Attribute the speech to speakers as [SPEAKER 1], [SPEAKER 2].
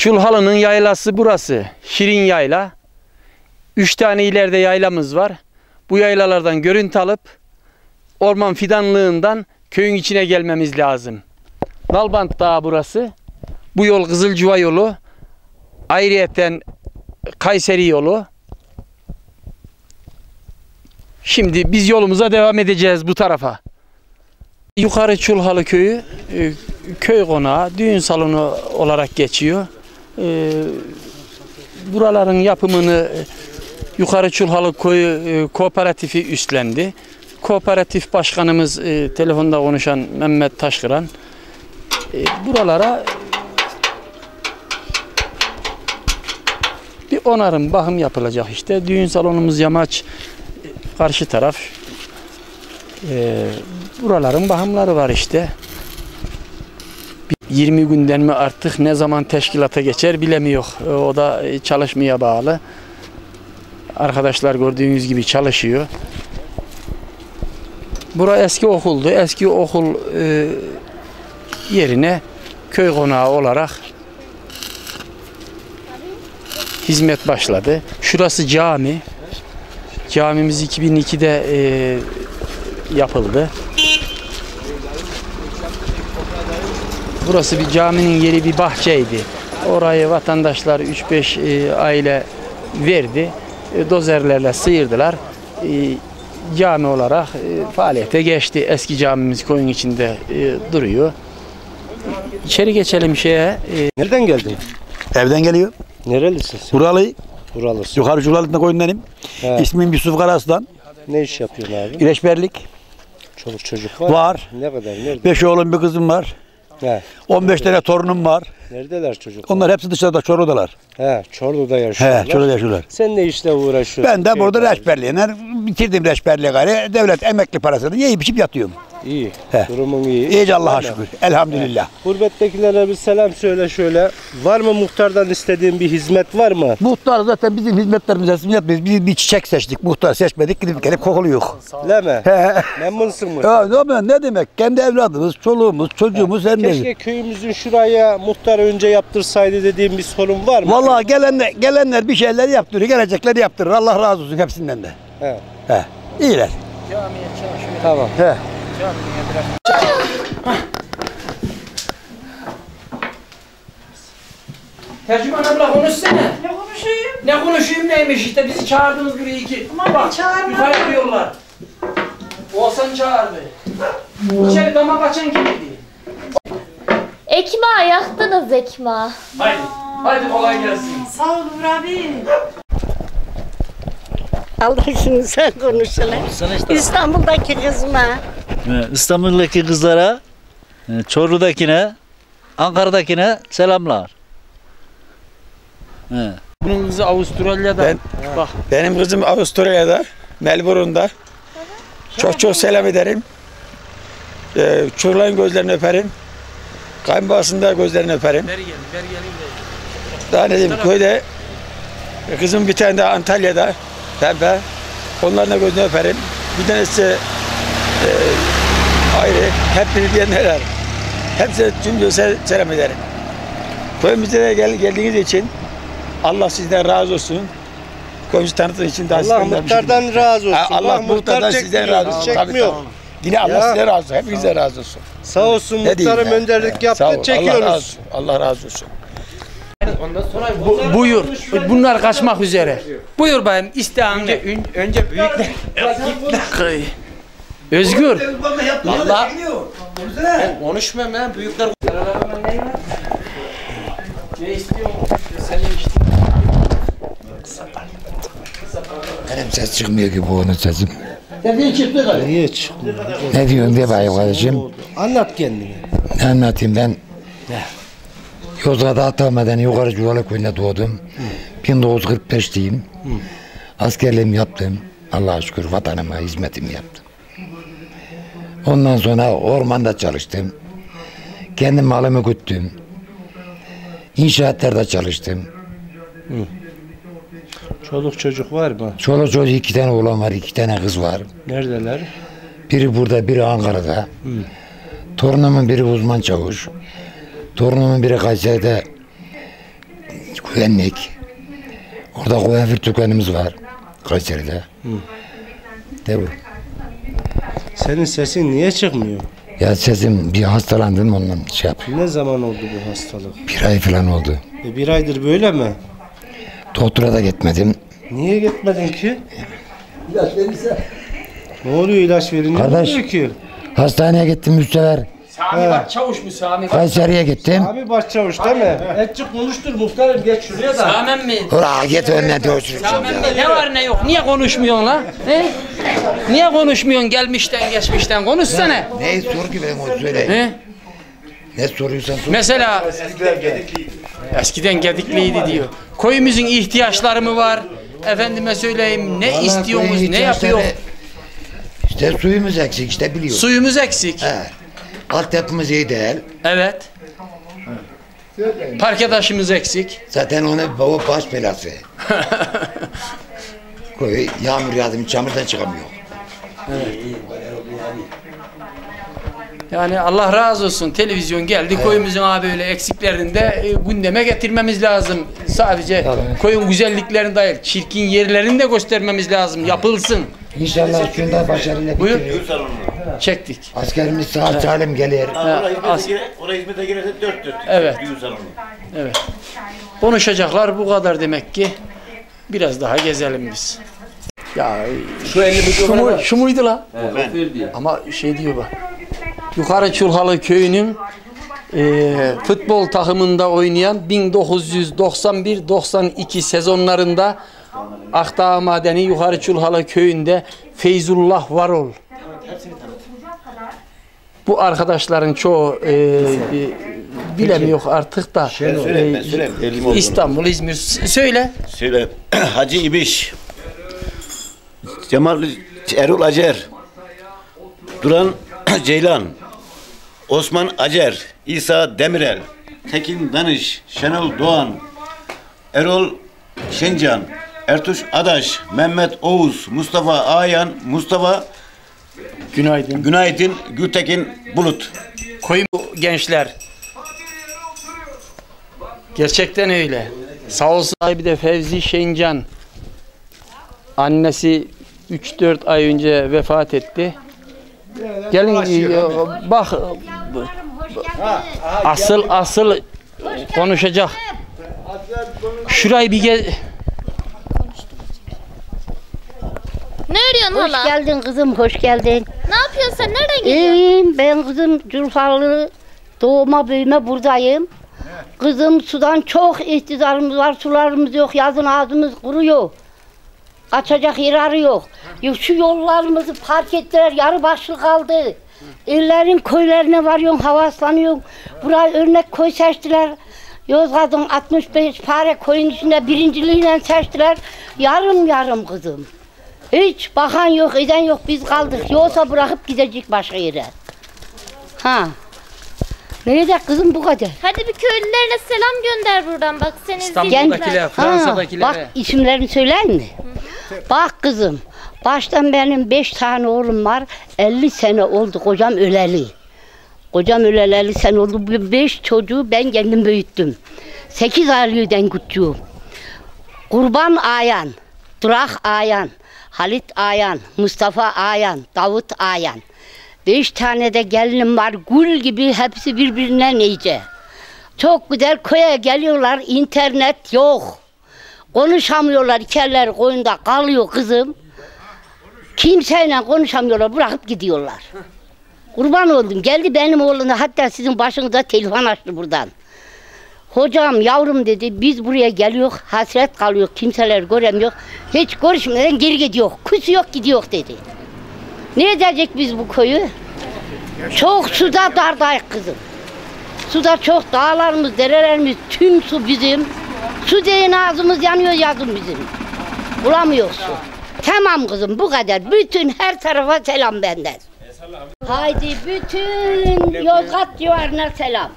[SPEAKER 1] Çulhalı'nın yaylası burası. Şirin Yayla. Üç tane ileride yaylamız var. Bu yaylalardan görüntü alıp orman fidanlığından köyün içine gelmemiz lazım. Nalbant Dağı burası. Bu yol Kızılcuva yolu. Ayrıyeten Kayseri yolu. Şimdi biz yolumuza devam edeceğiz bu tarafa. Yukarı Çulhalı köyü e, köy konağı, düğün salonu olarak geçiyor. E, Buraların yapımını e, Yukarı Çulhalı Koyu e, Kooperatifi üstlendi. Kooperatif başkanımız e, telefonda konuşan Mehmet Taşkıran e, buralara bir onarım, bakım yapılacak işte. Düğün salonumuz yamaç, e, karşı taraf. E, buraların bakımları var işte. Bir 20 günden mi artık ne zaman teşkilata geçer bilemiyor. E, O da e, çalışmaya bağlı. Arkadaşlar gördüğünüz gibi çalışıyor. Bura eski okuldu. Eski okul e, yerine köy konağı olarak hizmet başladı. Şurası cami. Camimiz 2002'de e, yapıldı. Burası bir caminin yeri bir bahçeydi. Orayı vatandaşlar 3-5 e, aile verdi. E, dozerlerle sıyırdılar. E, cami olarak e, faaliyete geçti. Eski camimiz koyun içinde e, duruyor. İçeri geçelim şeye. E,
[SPEAKER 2] Nereden geldin?
[SPEAKER 3] Evden geliyor.
[SPEAKER 2] Nerelisin sen?
[SPEAKER 3] Buralı,
[SPEAKER 2] Buralısın.
[SPEAKER 3] yukarı Culalı'nda koyundanım.
[SPEAKER 2] He.
[SPEAKER 3] İsmim Yusuf Karaslan.
[SPEAKER 2] Ne iş yapıyorsun abi?
[SPEAKER 3] İleşberlik.
[SPEAKER 2] Çoluk çocuk var.
[SPEAKER 3] Var.
[SPEAKER 2] Ne kadar? Nerede?
[SPEAKER 3] Beş oğlum bir kızım var.
[SPEAKER 2] He.
[SPEAKER 3] 15 tane torunum var.
[SPEAKER 2] Neredeler çocuk?
[SPEAKER 3] Onlar hepsi dışarıda Çorlu'dalar.
[SPEAKER 2] He, Çorlu'da yaşıyorlar.
[SPEAKER 3] He, Çorlu'da yaşıyorlar.
[SPEAKER 2] Sen ne işle uğraşıyorsun?
[SPEAKER 3] Ben de burada
[SPEAKER 2] Köyde.
[SPEAKER 3] reçberliğine bitirdim reçberliği gari. Devlet emekli parasını yiyip içip yatıyorum.
[SPEAKER 2] İyi.
[SPEAKER 3] He.
[SPEAKER 2] Durumun iyi.
[SPEAKER 3] İyice Allah'a şükür. Elhamdülillah.
[SPEAKER 2] Gurbettekilere bir selam söyle şöyle. Var mı muhtardan istediğin bir hizmet var mı?
[SPEAKER 3] Muhtar zaten bizim hizmetlerimize hizmet yapmıyoruz. Biz bir çiçek seçtik. Muhtar seçmedik. Gidip gelip kokuluyor.
[SPEAKER 2] Değil mi?
[SPEAKER 3] He.
[SPEAKER 2] Memnunsun mu?
[SPEAKER 3] Ya ne, ne demek? Kendi evladımız, çoluğumuz, çocuğumuz her.
[SPEAKER 2] Keşke köyümüzün şuraya muhtar önce yaptırsaydı dediğim bir sorun var mı?
[SPEAKER 3] Vallahi gelenler, gelenler bir şeyler yaptırıyor, gelecekler yaptırır. Allah razı olsun hepsinden de.
[SPEAKER 2] He.
[SPEAKER 3] He. İyiler.
[SPEAKER 2] Tamam.
[SPEAKER 3] He.
[SPEAKER 1] Tercüman abla konuşsana.
[SPEAKER 4] Ne konuşayım?
[SPEAKER 1] Ne konuşayım neymiş işte bizi çağırdınız buraya iki.
[SPEAKER 4] Aman
[SPEAKER 1] Bak
[SPEAKER 4] bir çağırma.
[SPEAKER 1] yukarı diyorlar. Oğuzhan çağırdı. İçeri damak açan kimdi?
[SPEAKER 5] Ekmeği yaktınız ekmeği.
[SPEAKER 1] Haydi. Haydi kolay gelsin.
[SPEAKER 4] Sağ ol Uğur abi.
[SPEAKER 6] Allah şimdi sen konuş hele. İstanbul'daki kızıma.
[SPEAKER 7] Ee, İstanbul'daki kızlara, e, Çorlu'dakine, Ankara'dakine selamlar. He.
[SPEAKER 1] Bunun kızı Avustralya'da.
[SPEAKER 8] Ben-
[SPEAKER 1] Bak
[SPEAKER 8] Benim kızım Avustralya'da, Melbourne'da. Çok çok selam ederim. Ee, Çurlay'ın gözlerini öperim. Kayınbabasının da gözlerini öperim.
[SPEAKER 1] beri gelin, beri gelin.
[SPEAKER 8] Daha ne diyeyim köyde kızım bir tane de Antalya'da pembe. Onların da gözünü öperim. Bir tanesi ayrı. Hep bilgiyenler. Hepsi cümlesi selam ederim. Köyümüze de gel, geldiğiniz için Allah sizden razı olsun. Köyümüzü tanıtın için daha
[SPEAKER 2] Allah
[SPEAKER 8] şey
[SPEAKER 2] muhtardan razı olsun.
[SPEAKER 8] Ha, Allah
[SPEAKER 2] Bak,
[SPEAKER 8] muhtardan sizden razı olsun. Tabii,
[SPEAKER 2] Çekmiyor.
[SPEAKER 8] tamam. Yine Allah
[SPEAKER 2] Ya.
[SPEAKER 8] size razı olsun. Hepinize razı olsun.
[SPEAKER 2] Sağ olsun
[SPEAKER 8] Ne
[SPEAKER 2] muhtarım önderlik
[SPEAKER 8] He,
[SPEAKER 2] yaptı.
[SPEAKER 8] sağ ol. Allah razı
[SPEAKER 2] Çekiyoruz.
[SPEAKER 8] olsun. Allah razı olsun.
[SPEAKER 1] Bu, buyur. Bunlar kaçmak üzere. Buyur bayım. İsteğin ne?
[SPEAKER 9] Önce büyükler.
[SPEAKER 1] Özgür.
[SPEAKER 9] Vallahi ben konuşmam ya büyükler
[SPEAKER 1] Ne istiyorsun?
[SPEAKER 10] Benim ses çıkmıyor ki bu onun sesim.
[SPEAKER 3] Dediğin çıktı gari.
[SPEAKER 2] Niye çıkmıyor?
[SPEAKER 10] Ne diyorsun diye bakayım kardeşim.
[SPEAKER 2] Anlat kendini.
[SPEAKER 10] Ne anlatayım ben? Yozgat'a Atamada'dan yukarı Cuvalı köyünde doğdum. 1945'liyim. Askerliğimi yaptım. Allah'a şükür vatanıma hizmetimi yaptım. Ondan sonra ormanda çalıştım. Kendi malımı güttüm. İnşaatlarda çalıştım.
[SPEAKER 2] Çoluk çocuk var mı?
[SPEAKER 10] Çoluk çocuk iki tane oğlan var, iki tane kız var.
[SPEAKER 2] Neredeler?
[SPEAKER 10] Biri burada, biri Ankara'da. Torunumun biri uzman çavuş. Torunumun biri Kayseri'de güvenlik. Orada kuaför dükkanımız var. Kayseri'de. De bu.
[SPEAKER 2] Senin sesin niye çıkmıyor?
[SPEAKER 10] Ya sesim bir hastalandım ondan şey yap.
[SPEAKER 2] Ne zaman oldu bu hastalık?
[SPEAKER 10] Bir ay falan oldu.
[SPEAKER 2] E, bir aydır böyle mi?
[SPEAKER 10] Doktora da gitmedim.
[SPEAKER 2] Niye gitmedin ki? Ne oluyor ilaç verince?
[SPEAKER 10] Kardeş.
[SPEAKER 2] Ki?
[SPEAKER 10] Hastaneye gittim üç sefer.
[SPEAKER 1] Sami bak çavuş mu Sami?
[SPEAKER 10] Kayseri'ye gittim.
[SPEAKER 2] Abi başçavuş değil mi? Etçik konuştur muhtarım geç şuraya da.
[SPEAKER 1] Sami mi?
[SPEAKER 10] Ura git önüne dövüşürüm.
[SPEAKER 1] Sami mi? Ne var ne yok? Niye konuşmuyorsun lan? He? Niye konuşmuyorsun gelmişten geçmişten? Konuşsana.
[SPEAKER 10] Ne sor ki ben onu söyle.
[SPEAKER 1] He?
[SPEAKER 10] Ne soruyorsan sor.
[SPEAKER 1] Mesela eskiden gedikliydi diyor. Koyumuzun ihtiyaçları mı var? Efendime söyleyeyim ne
[SPEAKER 10] Vallahi
[SPEAKER 1] istiyorsunuz, ne yapıyor?
[SPEAKER 10] İşte suyumuz eksik işte biliyorsun.
[SPEAKER 1] Suyumuz eksik.
[SPEAKER 10] He. Altyapımız iyi değil.
[SPEAKER 1] Evet. Parkedaşımız eksik.
[SPEAKER 10] Zaten onu o baş belası. Koy yağmur yağdı çamurdan çıkamıyor.
[SPEAKER 1] Yani Allah razı olsun televizyon geldi koyumuzun abi öyle eksiklerini de e, gündeme getirmemiz lazım. Sadece koyun güzelliklerini değil çirkin yerlerini de göstermemiz lazım. Yapılsın.
[SPEAKER 10] İnşallah şunda başarıyla
[SPEAKER 1] Buyur. Çektik.
[SPEAKER 10] Askerimiz sağ salim gelir.
[SPEAKER 1] Ha, as-
[SPEAKER 5] Oraya hizmete girerse dört dört.
[SPEAKER 1] Evet. Evet. Konuşacaklar bu kadar demek ki. Biraz daha gezelim biz. Ya
[SPEAKER 9] Şu elini
[SPEAKER 1] şu, mu, şu muydu la?
[SPEAKER 9] Ben.
[SPEAKER 1] Ama şey diyor bak. Yukarı Çulhalı köyünün e, futbol takımında oynayan 1991-92 sezonlarında Akdağ Madeni Yukarı Çulhalı köyünde Feyzullah Varol. Bu arkadaşların çoğu e, e, bilemiyor artık da.
[SPEAKER 5] söyleyeyim, ben
[SPEAKER 1] e,
[SPEAKER 5] söyleyeyim. Elim oldu.
[SPEAKER 1] İstanbul, İzmir. S- Söyle.
[SPEAKER 5] Söyle. Hacı İbiş. Cemal Erol Acer. Duran Ceylan. Osman Acer. İsa Demirel. Tekin Danış. Şenol Doğan. Erol Şencan. Ertuş Adaş. Mehmet Oğuz. Mustafa Ayan. Mustafa
[SPEAKER 1] Günaydın.
[SPEAKER 5] Günaydın. Gültekin Bulut.
[SPEAKER 1] Koyun bu gençler. Gerçekten öyle. Sağ olsun bir de Fevzi Şencan. Annesi 3-4 ay önce vefat etti. Gelin e, bak asıl asıl konuşacak. Şurayı bir gez
[SPEAKER 11] Arıyorsun
[SPEAKER 6] Hoş
[SPEAKER 11] hala?
[SPEAKER 6] geldin kızım, hoş geldin.
[SPEAKER 11] Ne yapıyorsun sen? Nereden geliyorsun?
[SPEAKER 6] İyiyim, ben kızım Culfalı doğma büyüme buradayım. Kızım sudan çok ihtidarımız var, sularımız yok, yazın ağzımız kuruyor. Kaçacak yer arıyor. Ya Şu yollarımızı park ettiler, yarı başlı kaldı. İllerin köylerine varıyorsun, havaslanıyorsun. Buraya örnek koy seçtiler. Yozgat'ın 65 fare koyun içinde birinciliğiyle seçtiler. Yarım yarım kızım. Hiç bakan yok, eden yok, biz kaldık. Yoksa bırakıp gidecek başka yere. Ha. Nerede kızım bu kadar?
[SPEAKER 11] Hadi bir köylülerine selam gönder buradan bak seni
[SPEAKER 1] İstanbul'dakiler,
[SPEAKER 11] izleyecekler.
[SPEAKER 6] Ha,
[SPEAKER 1] Fransa'dakiler.
[SPEAKER 6] bak isimlerini söyleyeyim mi? Bak kızım, baştan benim beş tane oğlum var. 50 sene oldu kocam öleli. Kocam öleli 50 sene oldu. Beş çocuğu ben kendim büyüttüm. Sekiz aileden küçüğüm. Kurban Ayan, Durak Ayan, Halit Ayan, Mustafa Ayan, Davut Ayan. Beş tane de gelinim var. Gül gibi hepsi birbirinden iyice. Çok güzel köye geliyorlar. internet yok. Konuşamıyorlar. İçeriler koyunda kalıyor kızım. Kimseyle konuşamıyorlar. Bırakıp gidiyorlar. Kurban oldum. Geldi benim oğlum da hatta sizin başınıza telefon açtı buradan. Hocam yavrum dedi biz buraya geliyor hasret kalıyor kimseler göremiyor. Hiç görüşmeden geri gidiyor. Kusu yok gidiyor dedi. Ne edecek biz bu köyü? Çok suda dardayız kızım. Suda çok dağlarımız, derelerimiz, tüm su bizim. Su deyin ağzımız yanıyor yazın bizim. Bulamıyoruz su. Tamam kızım bu kadar. Bütün her tarafa selam benden. Haydi bütün Yozgat civarına selam.